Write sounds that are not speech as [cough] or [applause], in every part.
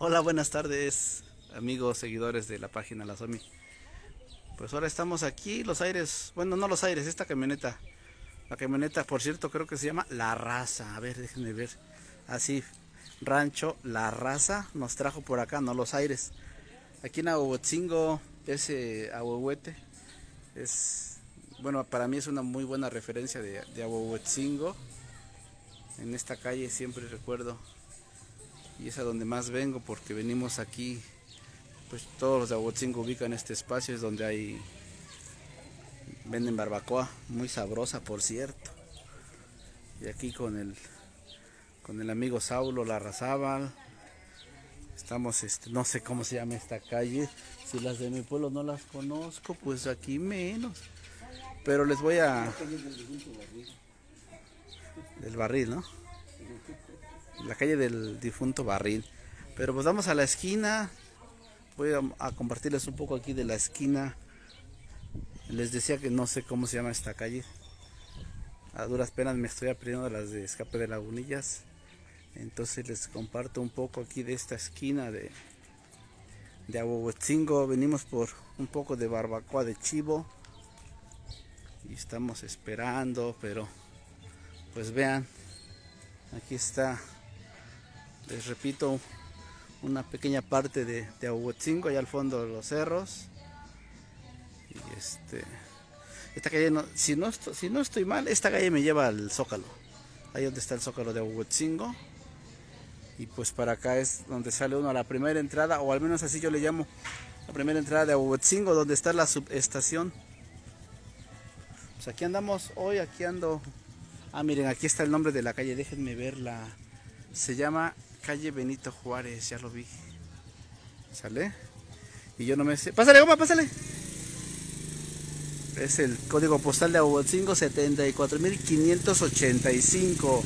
Hola, buenas tardes, amigos, seguidores de la página La Somi. Pues ahora estamos aquí, los aires, bueno, no los aires, esta camioneta. La camioneta, por cierto, creo que se llama La Raza. A ver, déjenme ver. Así, Rancho La Raza nos trajo por acá, no los aires. Aquí en Ahuetzingo, ese ahuehuete, es, bueno, para mí es una muy buena referencia de, de. En esta calle siempre recuerdo y es a donde más vengo porque venimos aquí pues todos los de Aguatzingo ubican este espacio es donde hay venden barbacoa muy sabrosa por cierto. Y aquí con el con el amigo Saulo Larrazábal estamos este no sé cómo se llama esta calle si las de mi pueblo no las conozco pues aquí menos. Pero les voy a del barril no la calle del difunto Barril. Pero pues vamos a la esquina. Voy a, compartirles un poco aquí de la esquina. Les decía que no sé cómo se llama esta calle. A duras penas me estoy aprendiendo las de escape de lagunillas. Entonces les comparto un poco aquí de esta esquina de, de Aguahuetzingo. Venimos por un poco de barbacoa de chivo. Y estamos esperando, pero pues vean, aquí está les repito una pequeña parte de, de allá al fondo de los cerros. Y este esta calle no, si no si no estoy mal esta calle me lleva al Zócalo. Ahí donde está el Zócalo de Ahuetzingo y pues para acá es donde sale uno a la primera entrada o al menos así yo le llamo la primera entrada de Ahuetzingo donde está la subestación. Pues aquí andamos hoy aquí ando. Ah miren aquí está el nombre de la calle déjenme verla. Se llama calle Benito Juárez, ya lo vi. ¿Sale? Y yo no me sé. ¡Pásale, goma, pásale! Es el código postal de Aguatzingo 74585.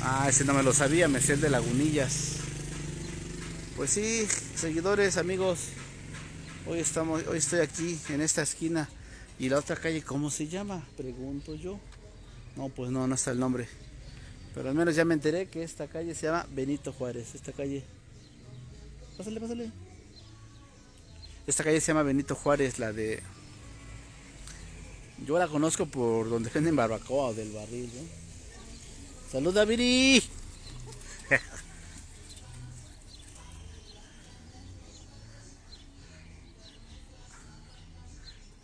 Ah, ese no me lo sabía, me sé el de Lagunillas. Pues sí, seguidores, amigos. Hoy estamos, hoy estoy aquí en esta esquina. ¿Y la otra calle cómo se llama? Pregunto yo. No, pues no, no está el nombre. Pero al menos ya me enteré que esta calle se llama Benito Juárez. Esta calle. Pásale, pásale. Esta calle se llama Benito Juárez, la de. Yo la conozco por donde venden barbacoa o del barril. ¿no? ¡Saluda, Viri! [laughs]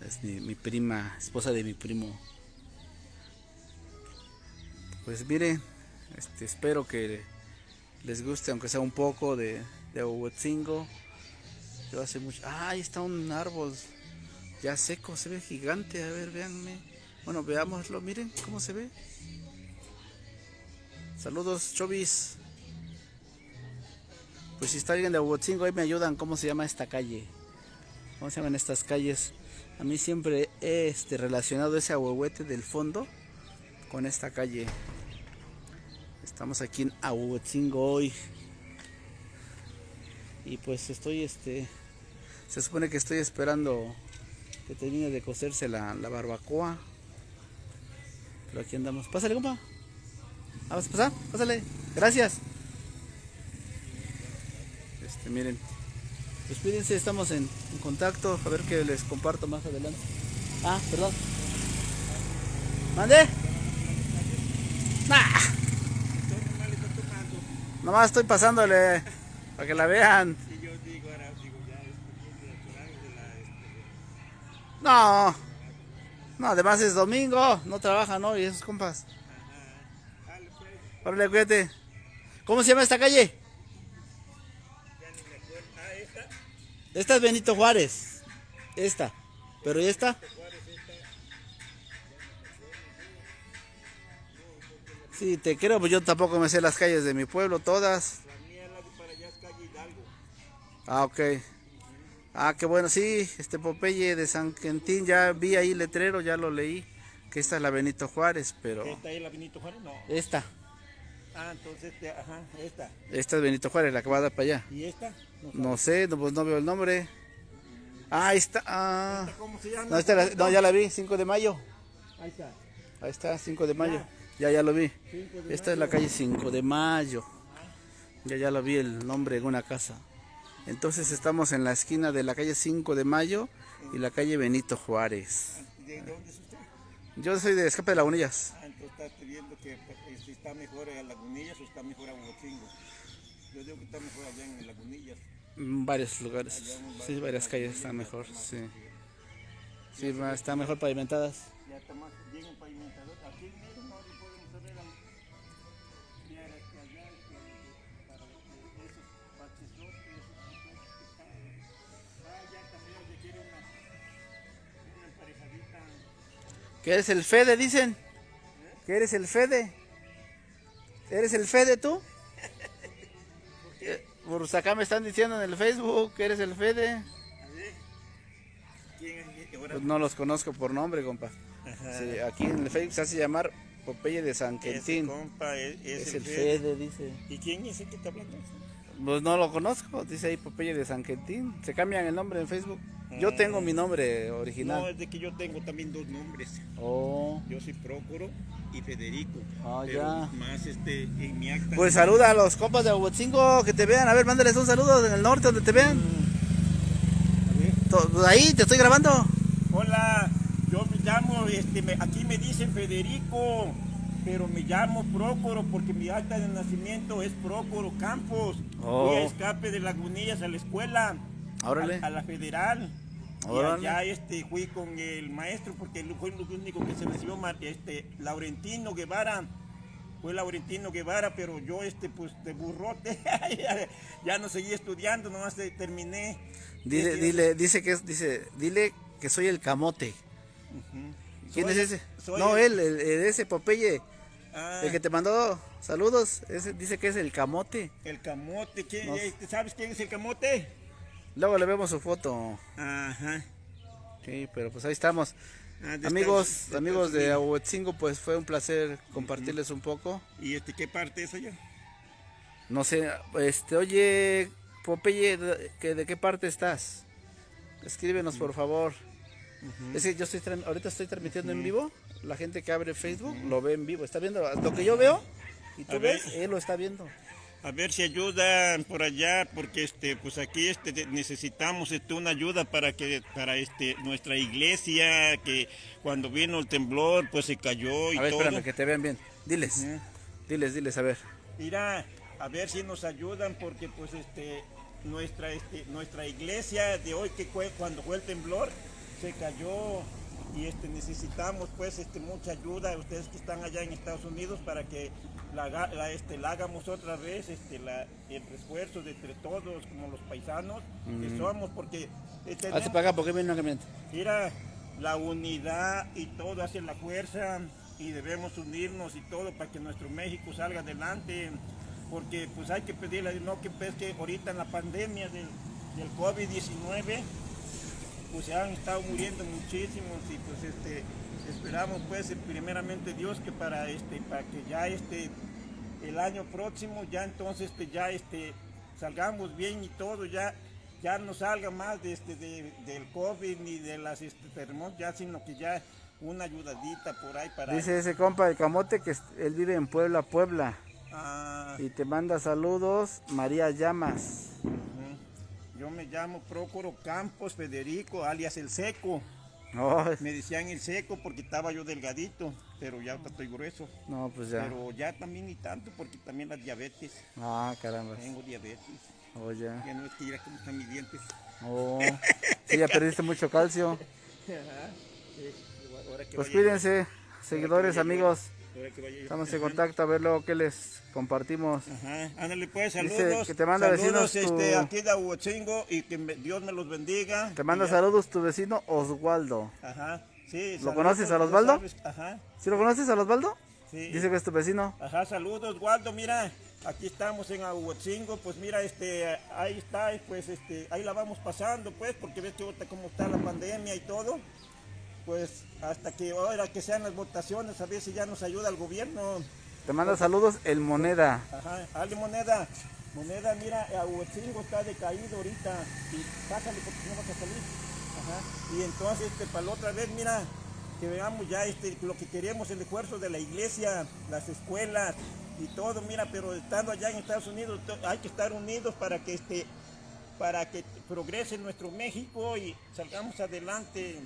es mi, mi prima, esposa de mi primo. Pues miren, este, espero que les guste, aunque sea un poco de, de. Yo hace mucho. Ah, ahí está un árbol ya seco, se ve gigante. A ver, véanme. Bueno, veámoslo, miren cómo se ve. Saludos, chovis. Pues si está alguien de Huetzingo, ahí me ayudan. ¿Cómo se llama esta calle? ¿Cómo se llaman estas calles? A mí siempre he este, relacionado ese ahuehuete del fondo con esta calle. Estamos aquí en Ahuetzingo hoy. Y pues estoy este. Se supone que estoy esperando que termine de cocerse la, barbacoa. Pero aquí andamos. Pásale, compa. Vamos a pasar, pásale. Gracias. Este, miren. Pues cuídense, estamos en, contacto. A ver qué les comparto más adelante. Ah, perdón. ¿Mande? Nomás estoy pasándole para que la vean. No, no, además es domingo, no trabajan hoy esos compas. Cuídate. ¿Cómo se llama esta calle? Esta es Benito Juárez. Esta. Pero ¿y esta? Sí, te creo, pues yo tampoco me sé las calles de mi pueblo, todas. La mía la de para allá es calle Hidalgo. Ah, ok. Ah, qué bueno, sí, este Popeye de San Quentín, ya vi ahí letrero, ya lo leí, que esta es la Benito Juárez, pero... ¿Esta es la Benito Juárez? No. Esta. Ah, entonces, este, ajá, esta. Esta es Benito Juárez, la que va a dar para allá. ¿Y esta? No, sé, no, pues no veo el nombre. Ah, ahí está. Ah. ¿Cómo se llama? No, esta no, ya la vi, 5 de mayo. Ahí está. Ahí está, 5 de mayo. Ya, ya lo vi. Esta es la calle 5 de mayo. Ya, ya lo vi el nombre en una casa. Entonces estamos en la esquina de la calle 5 de Mayo y la calle Benito Juárez. ¿De dónde es usted? Yo soy de Escape de Lagunillas. Ah, entonces está viendo que si está mejor a Lagunillas o está mejor a Huachingo. Yo digo que está mejor allá en Lagunillas. En varios lugares. Sí, varias calles están mejor, sí. Sí, están mejor pavimentadas. Ya está más bien un pavimentador. Aquí ¿Que eres el Fede, dicen? ¿Que eres el Fede? ¿Eres el Fede tú? [laughs] Por acá me están diciendo en el Facebook que eres el Fede. Pues no los conozco por nombre, compa. Sí, aquí en el Facebook se hace llamar Popeye de San Ese Quentín. compa es, es Es el el Fede. Fede, dice. ¿Y quién es el que está hablando? Pues no lo conozco, dice ahí Popeye de San Quentín. Se cambian el nombre en Facebook. Yo tengo mi nombre No, original. es de que yo tengo también dos nombres. Oh, Yo soy Prócoro y Federico. Ah, pero ya. más este en mi acta. pues saluda a los compas de Aguatzingo que te vean. A ver, mándales un saludo en el norte donde te vean. A ver. To- Ahí te estoy grabando. Hola, yo me llamo, este, me- aquí me dicen Federico, pero me llamo Prócoro porque mi acta de nacimiento es Prócoro Campos. Oh. Fui a escape de Lagunillas a la escuela, Órale. a, a la federal. Órale. Y allá este, fui con el maestro porque fue el único que se recibió, este, Laurentino Guevara. Fue Laurentino Guevara, pero yo este pues de burrote ya, [laughs] ya no seguí estudiando, nomás terminé. Dile, Este, dile, dice que dice, dile que soy el camote. ¿Quién Soy- es ese? no, el- él, el, el- ese Popeye, Ah. el que te mandó saludos, ese dice que es el camote. El camote, ¿quién- No. ¿sabes quién es el camote? Luego le vemos su foto. Ajá. Sí, pero pues ahí estamos. Ah, Amigos, amigos de. Ahuetzingo, pues fue un placer compartirles un poco. ¿Y este qué parte es allá? No sé, este, oye, Popeye, ¿de, qué parte estás? Escríbenos, por favor. Es que yo estoy, ahorita estoy transmitiendo en vivo. La gente que abre Facebook lo ve en vivo. Está viendo lo que yo veo y tú A ver. ves, él lo está viendo. A ver si ayudan por allá, porque este, pues aquí este necesitamos este, una ayuda para que, para este, nuestra iglesia, que cuando vino el temblor, pues se cayó y A ver, todo. espérame, que te vean bien. Diles, diles, diles, a ver. Mira, a ver si nos ayudan, porque pues este, nuestra, este, nuestra iglesia de hoy que fue, cuando fue el temblor, se cayó y este, necesitamos pues este, mucha ayuda, ustedes que están allá en Estados Unidos, para que la, la, este, la hagamos otra vez, este, la, el refuerzo de entre todos, como los paisanos que somos, porque este, Hazte para acá, porque viene. Mira, la unidad y todo hace la fuerza y debemos unirnos y todo para que nuestro México salga adelante, porque pues hay que pedirle, no que pues que ahorita en la pandemia del, del COVID-19 pues se han estado muriendo muchísimos y pues este esperamos pues primeramente Dios que para este para que ya este el año próximo ya entonces este, ya este salgamos bien y todo ya ya no salga más de este de- del COVID ni de las este, terremotos ya sino que ya una ayudadita por ahí para Dice ese compa de Camote que él vive en Puebla, Puebla. Ah, Y te manda saludos, María Llamas. Yo me llamo Prócoro Campos Federico alias el Seco Oh, me decían el Seco porque estaba yo delgadito pero ya estoy grueso no, pues ya. Pero ya también ni tanto porque también la diabetes. Ah, caramba. Tengo diabetes. Oh, ya. Ya no es que mira cómo están mis dientes. Oh, [laughs] sí, ya perdiste mucho calcio. Ahora que Pues cuídense, seguidores, amigos. Estamos en contacto a ver luego qué les compartimos. Ajá, ándale pues, Dice saludos. que te manda saludos vecinos tu- este, aquí de Huachingo y que me- Dios me los bendiga. Te manda saludos tu vecino Oswaldo. Ajá, sí. ¿Lo saludos, conoces a Osvaldo? Ajá, ¿Sí lo conoces a Oswaldo? sí. Dice que es tu vecino. Ajá, saludos, Waldo, mira, aquí estamos en Ahuatzingo, pues mira, este, ahí está, pues este, ahí la vamos pasando, pues, porque ves que ahorita cómo está la pandemia y todo, pues hasta que ahora que sean las votaciones, a ver si ya nos ayuda el gobierno. Te manda saludos el Moneda. Ajá, Ale Moneda, Moneda, mira, Ahuatzingo está decaído ahorita, y pásale porque no vas a salir. Ajá, y entonces, este, para la otra vez, mira, que veamos ya este, lo que queremos, el esfuerzo de la iglesia, las escuelas, y todo, mira, pero estando allá en Estados Unidos hay que estar unidos para que este para que progrese nuestro México y salgamos adelante.